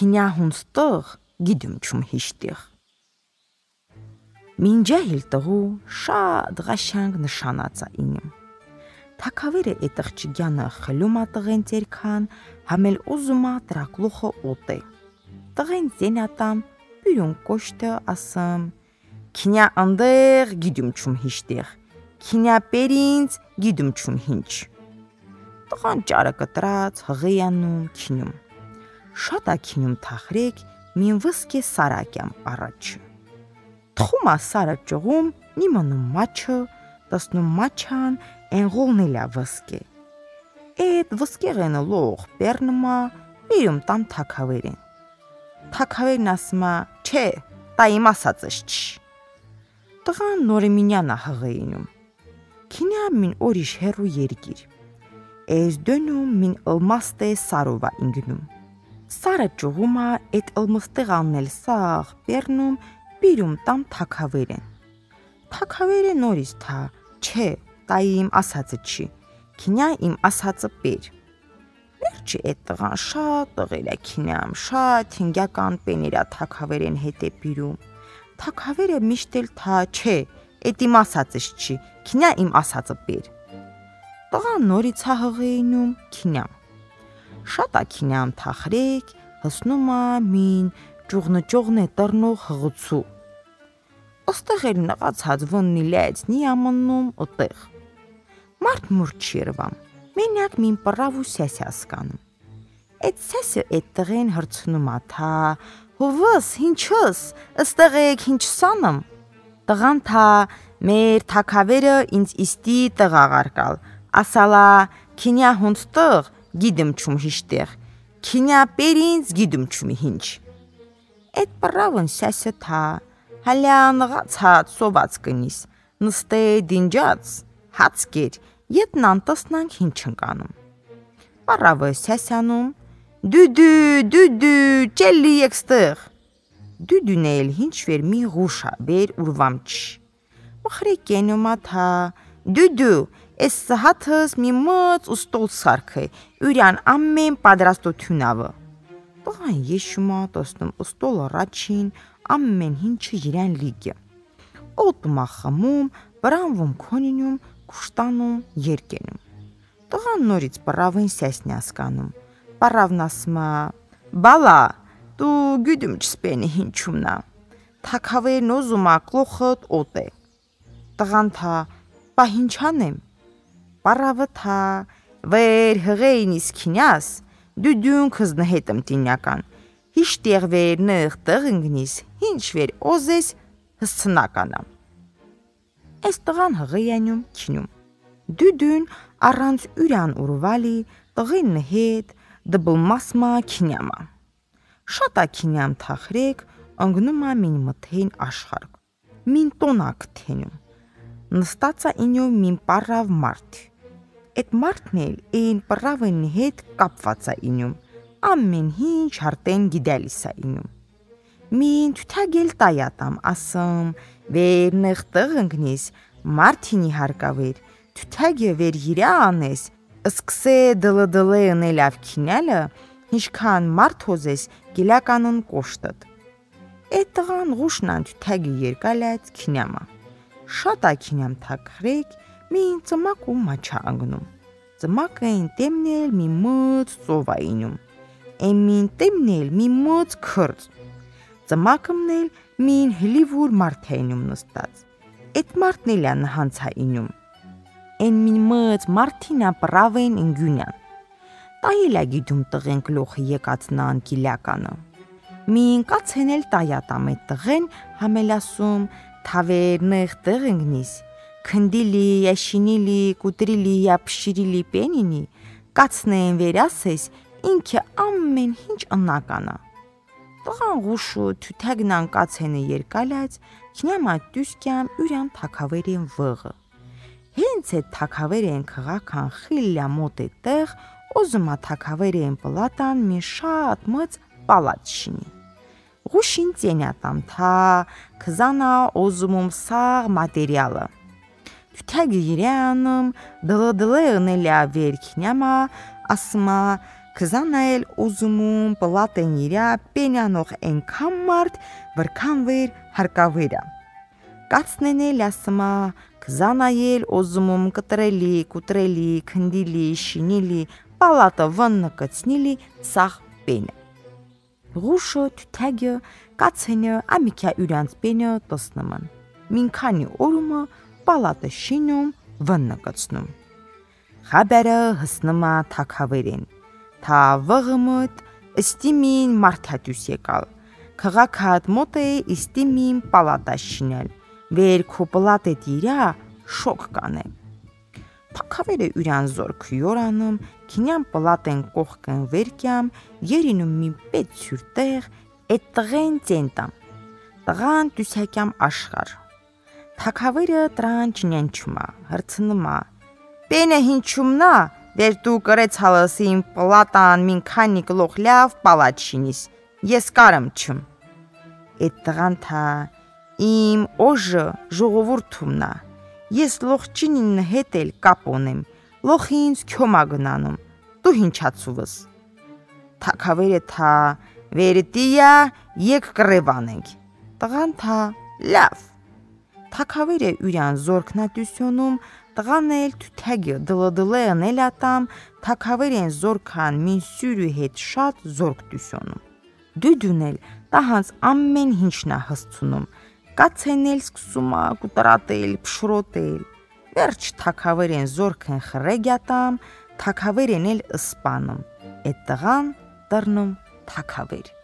քինյա հունստող գիդում չում հիշտիղ։ Մինջահիլ տղու շատ ղաշանք նշանածա ինիմ։ Թակավերը էտղ չգյանը խլումա տղեն ձերքան, համել ուզումա տրակլուխը օտե։ Տղեն զենատամ, բյուրուն կոշտը ասամ, քինյա անդեղ գիդում չում հիշտիղ, քինյա պերինց գիդում չում հինչ։ Տղան ճարը կտրած, հղեյանում, քինում։ Շատ ակինում թախրեք, մին վսկե սարակյամ առաջը Թխումա սարը ճողում, նիմանում մաչը, տասնում մաչան, ենղողնելա վսկե։ Էդ վսկեղենը լող պերնմա, բերում տամ թակավերին։ Թակավերն ասմա, չէ, տա իմ ասածս չի։ Տղան նորեմինյանա հղեինում։ Քինյա մին օրիշ հերու երգիր։ Էս դնում մին ըլմաստե սարովա ինգնում։ Սարը ճողումա էդ ըլմստեղանն էլ սաղ պերնում բիրում տամ թակավերեն։ Թակավերը նորից թա, չէ, տայի իմ ասածը չի։ Քինյա իմ ասածը բեր։ Վերջի այդ տղան շատ տղերա քինյամ, շատ հինգական պեներա թակավերեն հետե բիրում։ Թակավերը միշտ էլ թա, չէ, այդ իմ ասածս չի։ Քինյա իմ ասածը բեր։ Տղան նորից հա հղեինում քինյամ։ Շատ ա քինյամ թախրեք, հսնում ա մին ճուղնճողն է տրնող հղուցու։ Ոստեղ էլ նղացած վննի լեց նի ամնում օտեղ։ Մարդ մուր չիրվամ։ Մենակ մին պրավու սեսյասկանում։ Այդ սեսը այդ տղեն հրցնում ա թա, հովս ինչս, ըստեղ եք ինչ սանում։ Տղան թա մեր թակավերը ինձ իստի տղաղարկալ։ Ասալա քինյա հունստեղ գիդեմ չում հիշտեղ։ Քինյա պերինց գիդում չում ինչ։ Այդ պրավն սեսը թա, հալյանղաց հատ սոված կնիս, նստե դինջած, հաց կեր, ետնան տսնանք հինչ ընկանում։ Պարավը սեսանում, դուդու, դուդու, ճելի եկստեղ։ Դուդուն էլ հինչ վեր մի ղուշա բեր ուրվամ չ։ Մխրեկենումա թա, դուդու, Էս հաթս մի մած ու ստոլ սարքը, ուրյան ամեն պատրաստությունավը։ Տղան եշումա տոսնում ստոլ առաջին ամեն ինչը իրեն լիգը։ Օտմա խմում, բրանվում քոնինում, կուշտանում, երկենում։ Տղան նորից պարավին սեսնի ասկանում։ Պարավն ասմա. «Բալա, դու գյուդում չսպենի ինչումնա»։ Թակավերն ուզում ակլոխդ օտե։ Տղան թա, «Բա ինչ անեմ»։ Պարավը թա, «Վեր հղեին իսկինյաս» դու դունքս նհետմ տինյական։ Հիշտեղ վեր նեղ տղնգնիս, ինչ վեր օզես հսցնականա։ Այս տղան հղեյանում քինում։ Դուդուն առանց ուրան ուրվալի տղին հետ դբլմասմա քինյամա։ Շատ ակինյամ թախրեք անգնում ա մին մթեին աշխարհ։ Մին տոնակ թենում։ Նստածա ինյո մին պարավ մարդ Այդ մարդն էլ այն պրավենի հետ կապված է ինում։ Ամեն ինչ հարտեն գիդելիս է ինում։ Մին թութագել տայատամ ասում, վեր նեղտեղ ընկնիս, մարդինի հարկավեր, թութագը վեր իրա անես, սկսե դլդլե ընելավ քինելը, ինչքան մարդ հոզես գիլականն կոշտդ։ Այդ տղան ղուշնան թութագի երկալած քինյամա։ Շատ ակինյամ թակրեք, մին ծմակ ու մաչա անգնում։ Ծմակը են տեմնել մի մծ ծովայինում։ Էմին տեմնել մի մծ քրծ։ Ծմակմնել մին հլիվուր մարթայինում նստած։ Այդ մարդն էլ ան հանցայինում։ Էն մին մծ մարթինա պրավեն ընգյունյան։ Տայելա գիտում տղեն գլոխը եկածնան գիլականը։ Մին կացենել տայատամ այդ տղեն համելասում թավեր նեղ տեղ ընգնիս քնդիլի, яշինիլի, կուտրիլի, ապշիրիլի պենինի, կացնեն վերասես, ինքը ամեն ինչ ըննականա։ Տղան ղուշու թութագնան կացենը երկալած, քնյամա դուսկյամ ուրյան թակավերին վղը։ Հենց այդ թակավերեն քաղաքան խիլյա մոտ է տեղ, ոզումա թակավերեն պլատան մի շատ մծ պալատ շինի։ Ղուշին ծենյատամ թա, քզանա ոզումում սաղ մատերիալը Թագիրյանում դլդլը նելա վերքնյամա ասма Քզանա էլ ուզումում պլատեն իրա պենյանող ենքան մարդ, վրքան վեր հարկավերա։ Կացնեն էլ ասմա, քզանա էլ ուզումում կտրելի, կուտրելի, քնդիլի, շինիլի, պալատը վննը կցնիլի սաղ պենը։ Ռուշը թութագը կացենը ամիքյա յուրանց պենը տսնման։ Մինքանի օրումը պալատը շինում, վննը կցնում։ Խաբերը հսնումա թակավերին թա վղմոտ ստիմին մարդատյուս եկալ։ Քաղաքատ մոտ է ստիմին պալատա շինել։ Վեր քո պլատե դիրա շոկ կանե։ Թակավերը յուրան զորք յորանում, քինյան պլատեն կողքն վերքյամ, երինում մի պետ սյուրտեղ, այդ տղեն ծենտամ։ Տղան դուսակյամ աշխար։ Թակավերը տրան չնյանչումա, հրցնումա։ Պենը հինչումնա, Դեր դու կրեց հալասին պլատան մին քանի գլոխ լավ պալաչինիս։ Ես կարամ չմ։ Այդ տղան թա իմ օժը ժողովուրդումնա։ Ես լոխչինին հետ էլ կապոնեմ։ Լոխինց քյոմա գնանում։ Դու հինչացուվս։ Թակավերը թա վերտիա եկ կռևանենք։ Տղան թա լավ։ Թակավերը յուրան զորքնատյությունում Տղան էլ թութագը դլդլեն էլ ատամ թակավերեն զորքան մին սյուրի հետ շատ զորք դյուսոնում։ Դուդունել տահանց ամեն ինչնա հսցունում։ Կացենել սկսումա կուտրատել, փշրոտել։ Վերջ թակավերեն զորքն խրեգյատամ, թակավերեն էլ ըսպանում։ Այդ տղան դռնում թակավեր։